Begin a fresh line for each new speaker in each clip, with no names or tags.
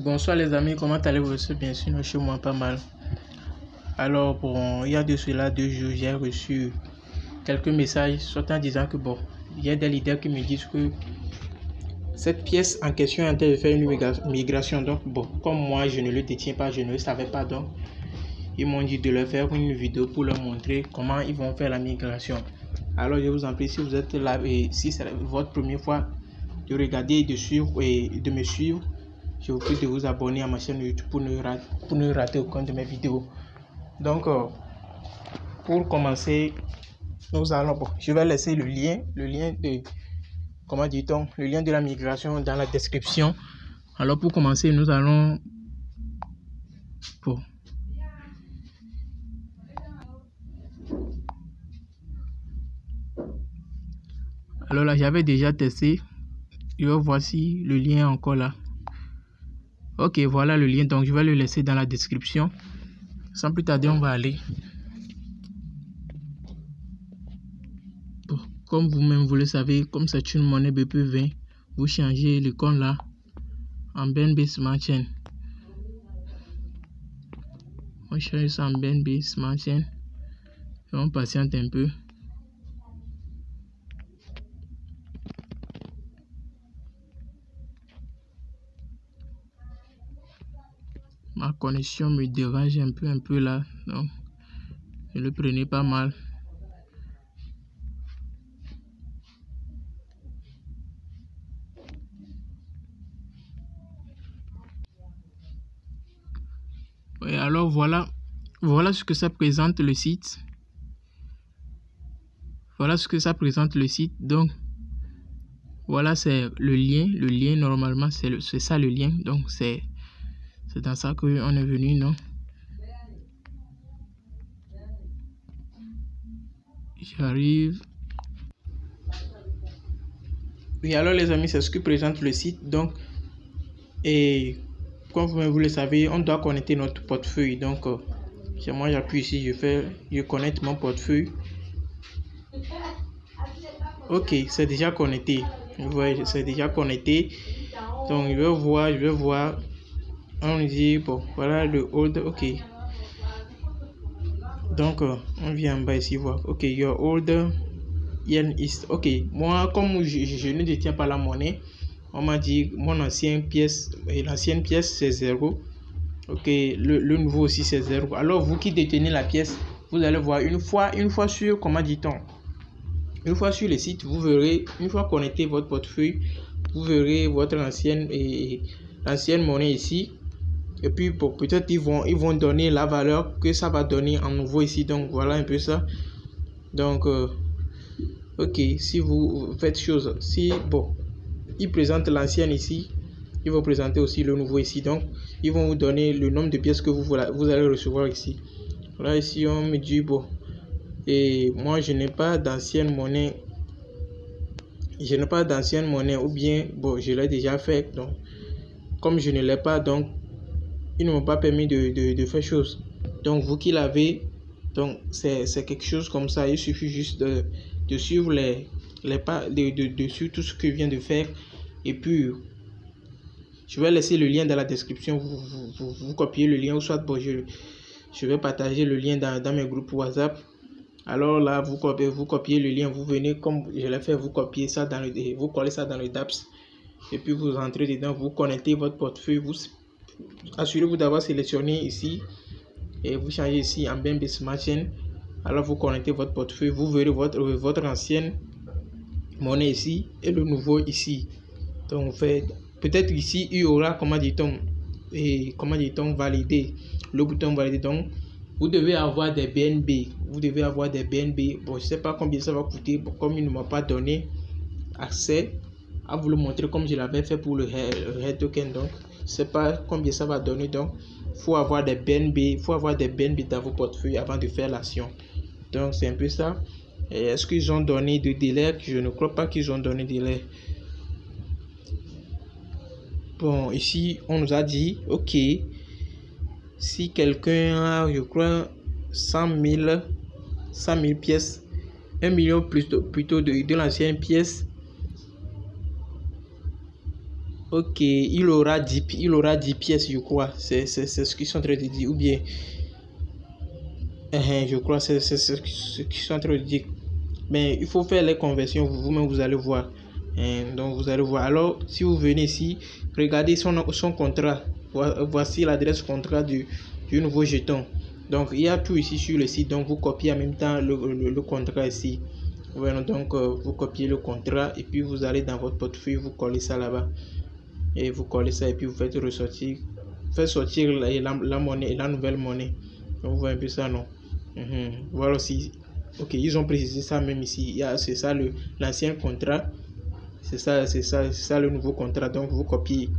Bonsoir les amis, comment allez-vous? Bien sûr, chez moi pas mal. Alors, bon, il y a de cela deux jours, j'ai reçu quelques messages, soit en disant que bon, il y a des leaders qui me disent que cette pièce en question est en train de faire une migration. Donc, bon, comme moi je ne le détiens pas, je ne le savais pas, donc ils m'ont dit de leur faire une vidéo pour leur montrer comment ils vont faire la migration. Alors, je vous en prie, si vous êtes là et si c'est votre première fois de regarder et de suivre et de me suivre, je vous prie de vous abonner à ma chaîne YouTube pour ne, rater, pour ne rater aucune de mes vidéos. Donc, euh, pour commencer, nous allons, je vais laisser le lien, le lien de, comment dit-on, le lien de la migration dans la description. Alors, pour commencer, nous allons, alors là, j'avais déjà testé. Et voici le lien encore là. Ok, voilà le lien. Donc, je vais le laisser dans la description. Sans plus tarder, on va aller. comme vous-même, vous le savez, comme c'est une monnaie BP20, vous changez l'icône là en BNB Smart Chain. On change ça en BNB Smart Chain. Et on patiente un peu. Ma connexion me dérange un peu un peu là donc ne le prenez pas mal. Oui, alors voilà voilà ce que ça présente le site. Voilà ce que ça présente le site donc voilà c'est le lien le lien normalement c'est ça le lien donc c'est c'est dans ça qu'on est venu, non? J'arrive. Oui, alors les amis, c'est ce que présente le site. Donc, et comme vous le savez, on doit connecter notre portefeuille. Donc, euh, moi j'appuie ici, je fais, je connecte mon portefeuille. Ok, c'est déjà connecté. Vous voyez, c'est déjà connecté. Donc, je vais voir, je vais voir on dit bon voilà le hold ok. Donc euh, on vient en bas ici voir ok your hold yen is ok. Moi comme je, ne détiens pas la monnaie on m'a dit mon ancienne pièce l'ancienne pièce c'est 0 ok le, nouveau aussi c'est 0 alors vous qui détenez la pièce vous allez voir une fois une fois sur comment dit-on? Une fois sur le site vous verrez une fois connecté votre portefeuille vous verrez votre ancienne et l'ancienne monnaie ici et puis pour peut-être ils vont ils vont donner la valeur que ça va donner en nouveau ici. Donc voilà un peu ça. Donc euh, ok si vous faites chose si bon ils présentent l'ancienne ici ils vont présenter aussi le nouveau ici. Donc ils vont vous donner le nombre de pièces que vous, vous allez recevoir ici. Là ici on me dit bon et moi je n'ai pas d'ancienne monnaie. Je n'ai pas d'ancienne monnaie ou bien bon je l'ai déjà fait donc comme je ne l'ai pas donc ils ne m'ont pas permis de, de, faire chose. Donc, vous qui l'avez, donc c'est quelque chose comme ça. Il suffit juste de, de suivre les, les pas, de, de, suivre tout ce que je viens de faire. Et puis, je vais laisser le lien dans la description. Vous, vous, vous, copiez le lien ou soit bon, je, je vais partager le lien dans, dans mes groupes WhatsApp. Alors là, vous copiez, vous copiez le lien, vous venez comme je l'ai fait, vous copiez ça dans le, vous collez ça dans le DAPS et puis vous entrez dedans, vous connectez votre portefeuille, vous assurez-vous d'avoir sélectionné ici et vous changez ici en BNB Smart Chain. Alors vous connectez votre portefeuille, vous verrez votre, votre ancienne monnaie ici et le nouveau ici. Donc peut-être ici il y aura comment dit-on et comment dit-on valider le bouton valider donc vous devez avoir des BNB vous devez avoir des BNB bon je sais pas combien ça va coûter comme il ne m'a pas donné accès à vous le montrer comme je l'avais fait pour le Red Token donc sais pas combien ça va donner. Donc, faut avoir des BNB, faut avoir des BNB dans vos portefeuilles avant de faire l'action. Donc, c'est un peu ça. Est-ce qu'ils ont donné de délai Je ne crois pas qu'ils ont donné de délai. Bon, ici, on nous a dit, ok, si quelqu'un a, je crois, 100 000, 100 000 pièces, 1 million plus plutôt de, de l'ancienne pièce, Ok, il aura 10, il aura 10 pièces, je crois. C'est ce qu'ils sont en train de dire. Ou bien, uh je crois c'est ce qu'ils sont en train de dire. Mais il faut faire les conversions, vous-même vous allez voir. Hein, donc vous allez voir. Alors, si vous venez ici, regardez son, son contrat. Voici l'adresse contrat du, du nouveau jeton. Donc, il y a tout ici sur le site. Donc, vous copiez en même temps le, le, contrat ici. Voilà, donc, euh, vous copiez le contrat et puis vous allez dans votre portefeuille, vous collez ça là-bas. Et vous collez ça et puis vous faites ressortir. Faites sortir la, la, monnaie, la nouvelle monnaie. Donc, vous voyez un peu ça, non? Mhm. Voilà aussi. Ok, ils ont précisé ça même ici. C'est ça l'ancien contrat. C'est ça, c'est ça, c'est ça le nouveau contrat. Donc, vous copiez.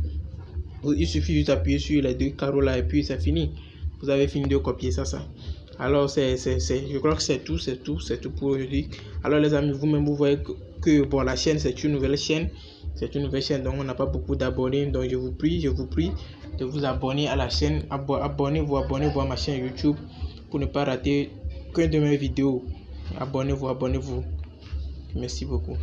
Il suffit juste d'appuyer sur les deux carreaux là et puis c'est fini. Vous avez fini de copier ça, ça. Alors, c'est, je crois que c'est tout, c'est tout, c'est tout pour aujourd'hui. Alors, les amis, vous-même, vous voyez que, bon, la chaîne, c'est une nouvelle chaîne. C'est une nouvelle chaîne, donc on n'a pas beaucoup d'abonnés. Donc, je vous prie, je vous prie de vous abonner à la chaîne. Abonnez-vous, abonnez-vous à ma chaîne YouTube pour ne pas rater qu'une de mes vidéos. Abonnez-vous, abonnez-vous. Merci beaucoup.